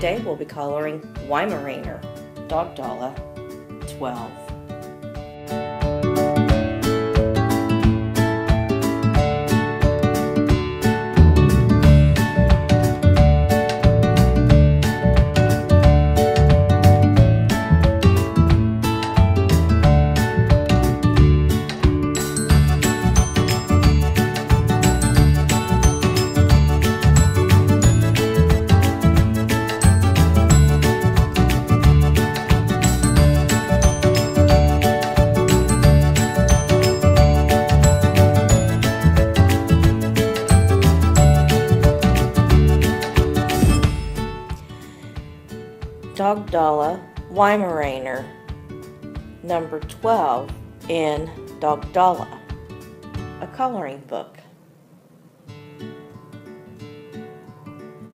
Today we'll be coloring Weimaraner, Dogdala 12. Dogdala Weimaraner, number 12 in Dogdala, a coloring book.